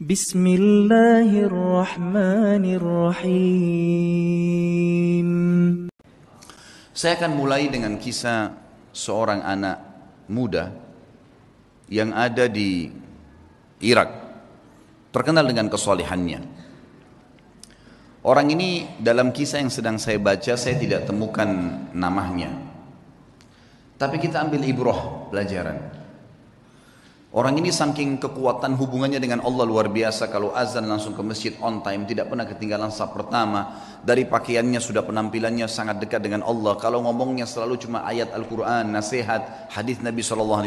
بسم الله الرحمن الرحيم Saya akan mulai dengan kisah seorang anak muda yang ada di Irak, terkenal dengan kesolehannya. Orang ini dalam kisah yang sedang saya baca saya tidak temukan namanya. Tapi kita ambil ibroh pelajaran. Orang ini saking kekuatan hubungannya dengan Allah luar biasa. Kalau azan langsung ke masjid on time tidak pernah ketinggalan saat pertama. Dari pakaiannya sudah penampilannya sangat dekat dengan Allah. Kalau ngomongnya selalu cuma ayat Al-Quran nasihat hadis Nabi SAW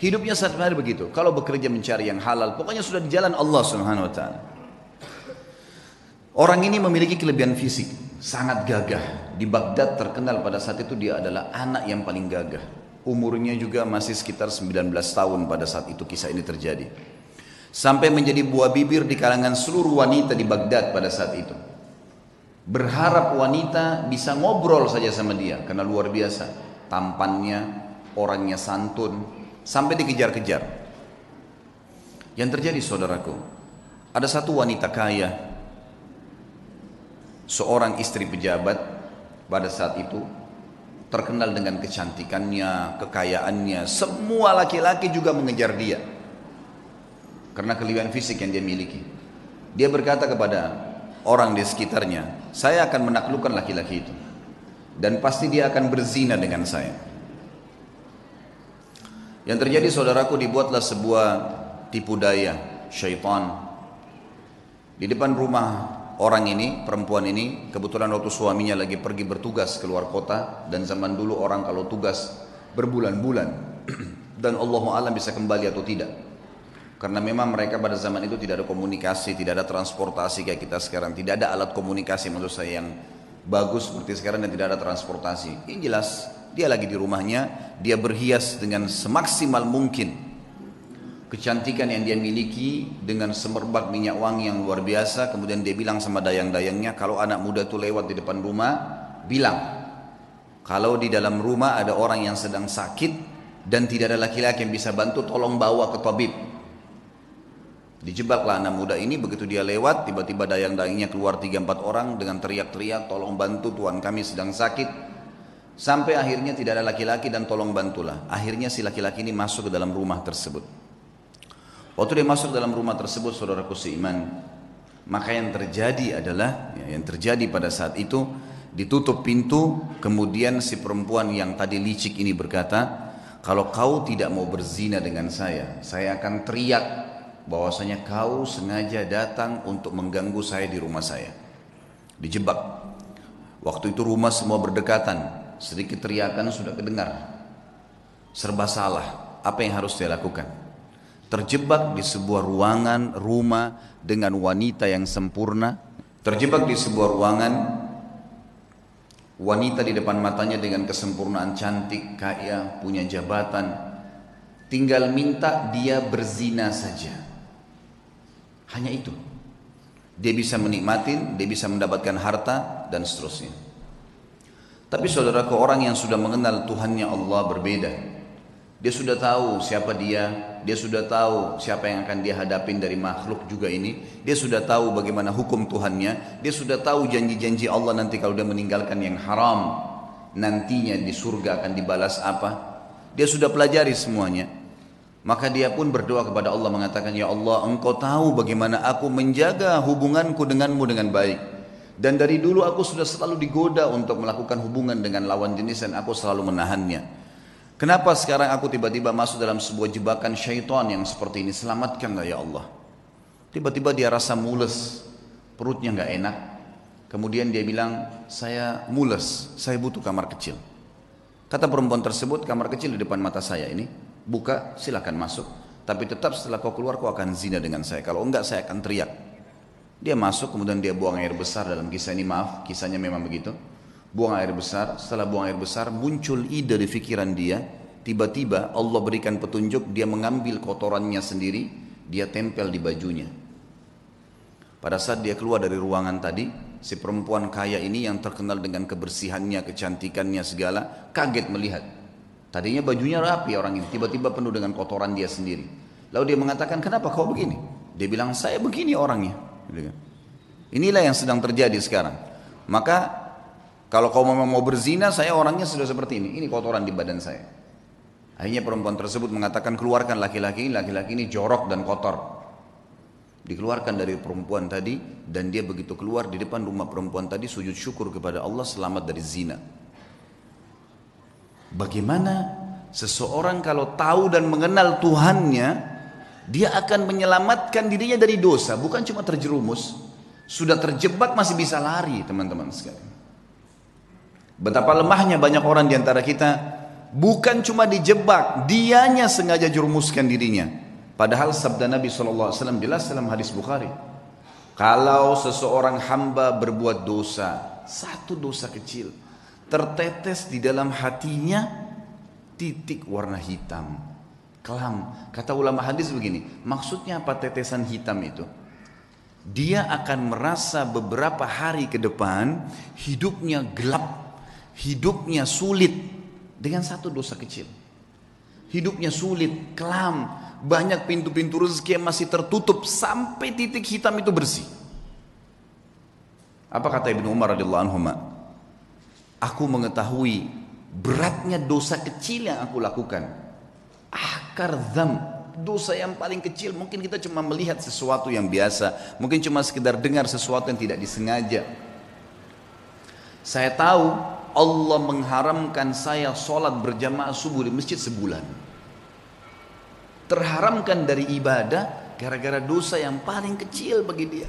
hidupnya saat hari begitu. Kalau bekerja mencari yang halal pokoknya sudah di jalan Allah Subhanahu orang ini memiliki kelebihan fisik. Sangat gagah. Di Baghdad terkenal pada saat itu dia adalah anak yang paling gagah umurnya juga masih sekitar 19 tahun pada saat itu kisah ini terjadi. Sampai menjadi buah bibir di kalangan seluruh wanita di Baghdad pada saat itu. Berharap wanita bisa ngobrol saja sama dia karena luar biasa. Tampannya, orangnya santun, sampai dikejar-kejar. Yang terjadi saudaraku, ada satu wanita kaya, seorang istri pejabat pada saat itu terkenal dengan kecantikannya, kekayaannya. Semua laki-laki juga mengejar dia. Karena kelebihan fisik yang dia miliki. Dia berkata kepada orang di sekitarnya, saya akan menaklukkan laki-laki itu. Dan pasti dia akan berzina dengan saya. Yang terjadi saudaraku dibuatlah sebuah tipu daya syaitan di depan rumah orang ini, perempuan ini, kebetulan waktu suaminya lagi pergi bertugas keluar kota dan zaman dulu orang kalau tugas berbulan-bulan dan Allah alam bisa kembali atau tidak. Karena memang mereka pada zaman itu tidak ada komunikasi, tidak ada transportasi kayak kita sekarang, tidak ada alat komunikasi menurut saya yang bagus seperti sekarang dan tidak ada transportasi. Ini jelas dia lagi di rumahnya, dia berhias dengan semaksimal mungkin kecantikan yang dia miliki dengan semerbak minyak wangi yang luar biasa kemudian dia bilang sama dayang-dayangnya kalau anak muda itu lewat di depan rumah bilang kalau di dalam rumah ada orang yang sedang sakit dan tidak ada laki-laki yang bisa bantu tolong bawa ke tabib. Dijebaklah anak muda ini begitu dia lewat tiba-tiba dayang-dayangnya keluar 3-4 orang dengan teriak-teriak tolong bantu Tuhan kami sedang sakit. Sampai akhirnya tidak ada laki-laki dan tolong bantulah. Akhirnya si laki-laki ini masuk ke dalam rumah tersebut Waktu dia masuk dalam rumah tersebut saudaraku seiman Maka yang terjadi adalah ya, Yang terjadi pada saat itu Ditutup pintu Kemudian si perempuan yang tadi licik ini berkata Kalau kau tidak mau berzina dengan saya Saya akan teriak bahwasanya kau sengaja datang untuk mengganggu saya di rumah saya. Dijebak. Waktu itu rumah semua berdekatan Sedikit teriakan sudah kedengar. Serba salah Apa yang harus dia lakukan terjebak di sebuah ruangan rumah dengan wanita yang sempurna, terjebak di sebuah ruangan wanita di depan matanya dengan kesempurnaan cantik, kaya, punya jabatan, tinggal minta dia berzina saja. Hanya itu. Dia bisa menikmati, dia bisa mendapatkan harta dan seterusnya. Tapi saudaraku orang yang sudah mengenal Tuhannya Allah berbeda. Dia sudah tahu siapa dia, dia sudah tahu siapa yang akan dia hadapin dari makhluk juga ini. Dia sudah tahu bagaimana hukum Tuhannya. Dia sudah tahu janji-janji Allah nanti kalau dia meninggalkan yang haram. Nantinya di surga akan dibalas apa. Dia sudah pelajari semuanya. Maka dia pun berdoa kepada Allah mengatakan, Ya Allah engkau tahu bagaimana aku menjaga hubunganku denganmu dengan baik. Dan dari dulu aku sudah selalu digoda untuk melakukan hubungan dengan lawan jenis dan aku selalu menahannya. Kenapa sekarang aku tiba-tiba masuk dalam sebuah jebakan syaitan yang seperti ini? Selamatkanlah ya Allah. Tiba-tiba dia rasa mules, perutnya nggak enak. Kemudian dia bilang, saya mules, saya butuh kamar kecil. Kata perempuan tersebut, kamar kecil di depan mata saya ini, buka, silakan masuk. Tapi tetap setelah kau keluar, kau akan zina dengan saya. Kalau enggak, saya akan teriak. Dia masuk, kemudian dia buang air besar dalam kisah ini. Maaf, kisahnya memang begitu buang air besar, setelah buang air besar muncul ide di pikiran dia, tiba-tiba Allah berikan petunjuk, dia mengambil kotorannya sendiri, dia tempel di bajunya. Pada saat dia keluar dari ruangan tadi, si perempuan kaya ini yang terkenal dengan kebersihannya, kecantikannya segala, kaget melihat. Tadinya bajunya rapi orang ini, tiba-tiba penuh dengan kotoran dia sendiri. Lalu dia mengatakan, kenapa kau begini? Dia bilang saya begini orangnya. Inilah yang sedang terjadi sekarang. Maka kalau kau memang mau berzina, saya orangnya sudah seperti ini. Ini kotoran di badan saya. Akhirnya perempuan tersebut mengatakan keluarkan laki-laki, laki-laki ini jorok dan kotor. Dikeluarkan dari perempuan tadi dan dia begitu keluar di depan rumah perempuan tadi sujud syukur kepada Allah selamat dari zina. Bagaimana seseorang kalau tahu dan mengenal Tuhannya, dia akan menyelamatkan dirinya dari dosa, bukan cuma terjerumus, sudah terjebak masih bisa lari, teman-teman sekalian. Betapa lemahnya banyak orang di antara kita bukan cuma dijebak, dianya sengaja jerumuskan dirinya. Padahal sabda Nabi SAW jelas dalam hadis Bukhari. Kalau seseorang hamba berbuat dosa, satu dosa kecil, tertetes di dalam hatinya titik warna hitam, kelam. Kata ulama hadis begini, maksudnya apa tetesan hitam itu? Dia akan merasa beberapa hari ke depan hidupnya gelap hidupnya sulit dengan satu dosa kecil. Hidupnya sulit, kelam, banyak pintu-pintu rezeki yang masih tertutup sampai titik hitam itu bersih. Apa kata Ibnu Umar radhiyallahu anhu? Aku mengetahui beratnya dosa kecil yang aku lakukan. Akar zam, dosa yang paling kecil mungkin kita cuma melihat sesuatu yang biasa, mungkin cuma sekedar dengar sesuatu yang tidak disengaja. Saya tahu Allah mengharamkan saya sholat berjamaah subuh di masjid sebulan. Terharamkan dari ibadah gara-gara dosa yang paling kecil bagi dia.